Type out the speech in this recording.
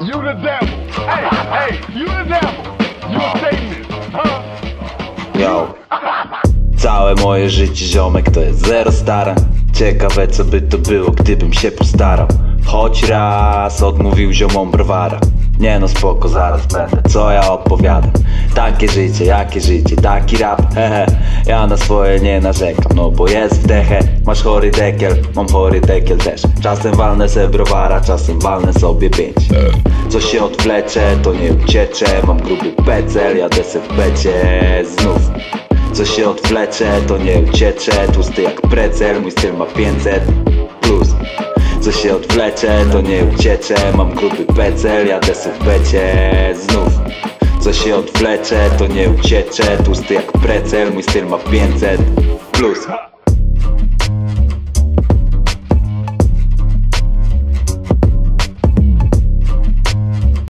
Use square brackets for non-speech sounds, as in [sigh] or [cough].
You the devil. Hey, hey, you the devil. You Satanist, huh? Yo. Całe moje życie ziomek to jest zero starań Ciekawe co by to było gdybym się postarał Choć raz odmówił ziomom browara Nie no spoko zaraz będę. Co ja opowiadam? Takie życie, jakie życie, taki rap [laughs] hehe. Ja na swoje nie narzekam no bo jest w dechę. Masz chory dekiel, mam chory dekiel też. Czasem walnę se browara, czasem walnę sobie pięć. Co się odwlecze to nie ucieczę Mam gruby pecel, jadę se w becie znów. Co się odwlecze, to nie uciecze. Tłusty jak precel, mój styl ma 500 plus Co się odwlecze, to nie uciecze Mam gruby pecel, jadę se w becie. Znów Co się odwlecze, to nie uciecze Tłusty jak precel, mój styl ma 500 plus